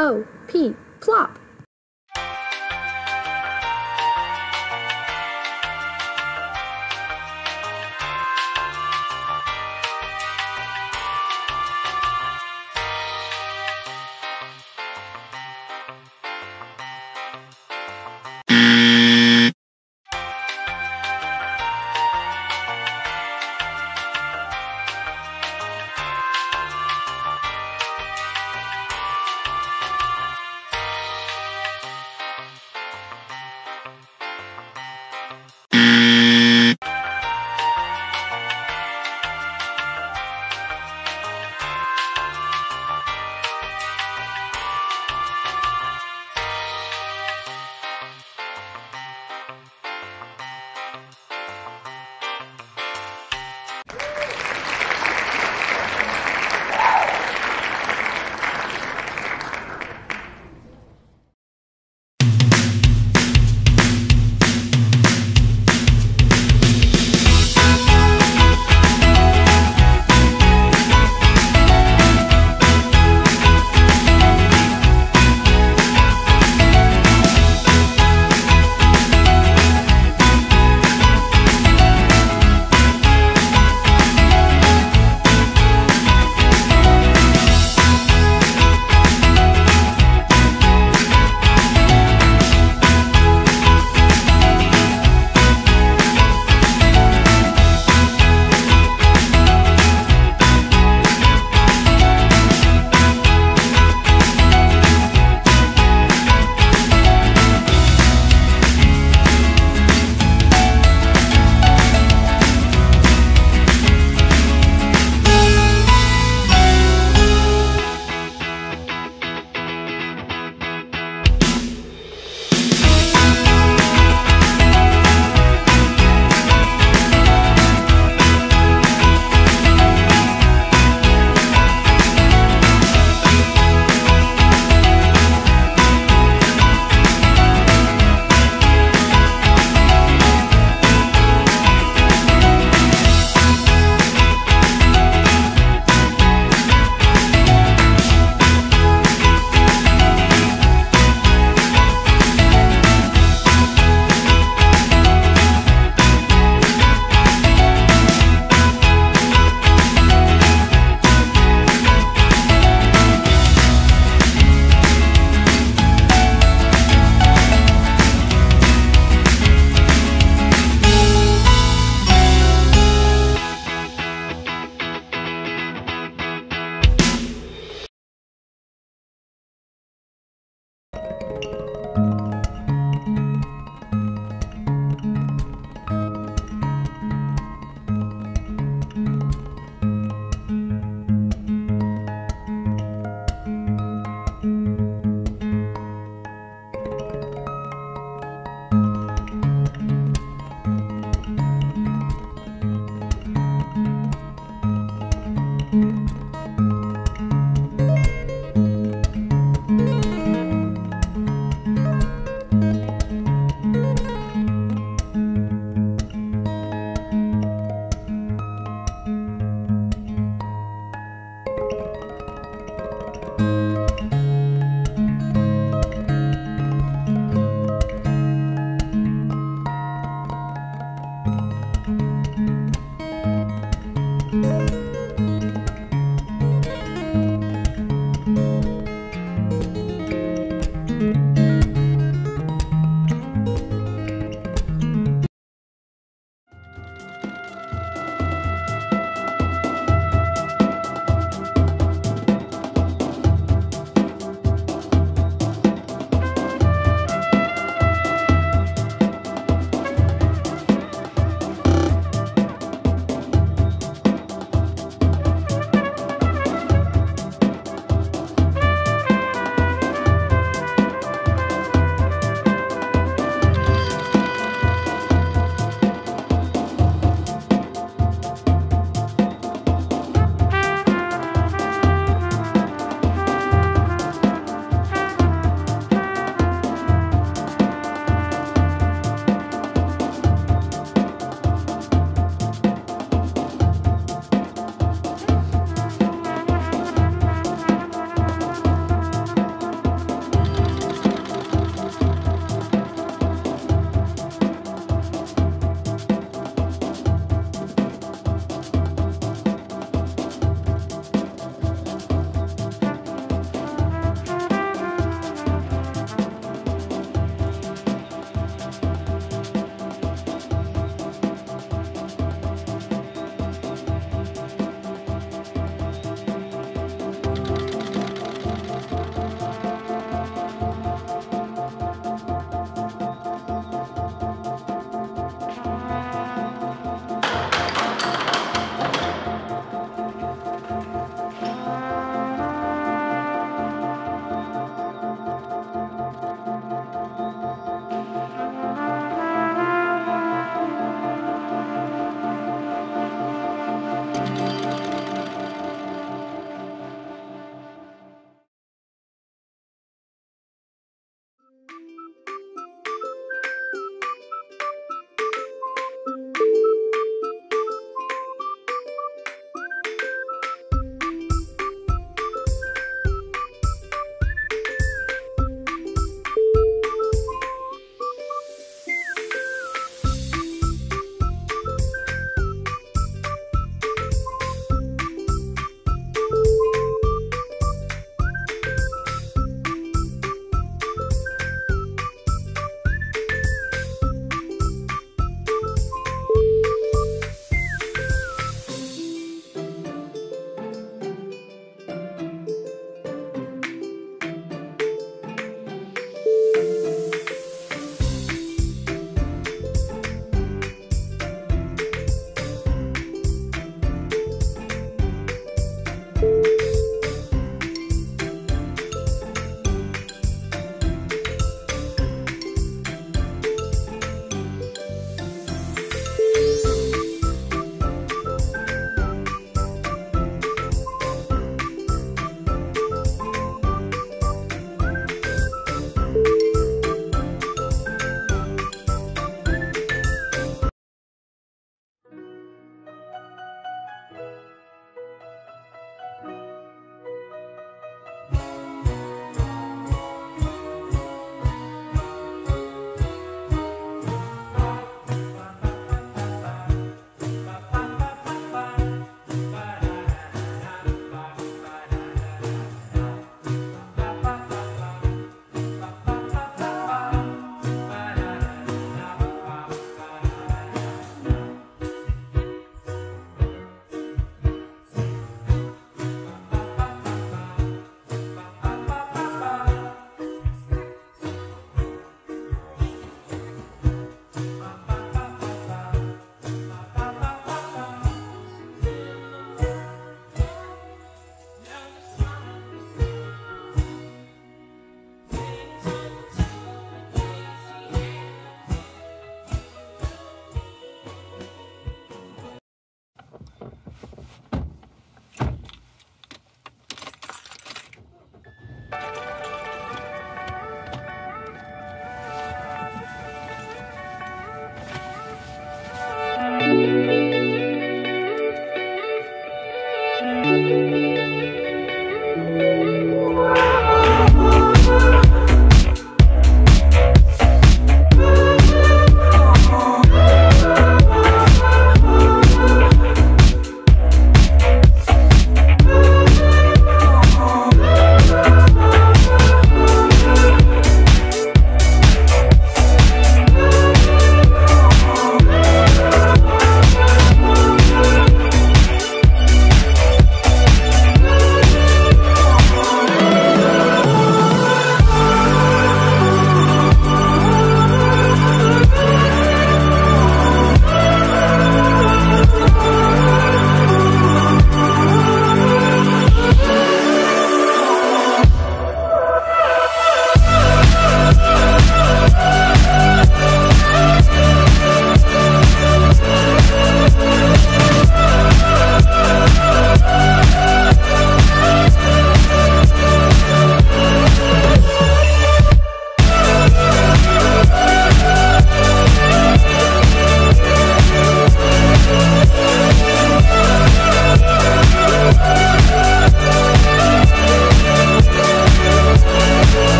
O P plop.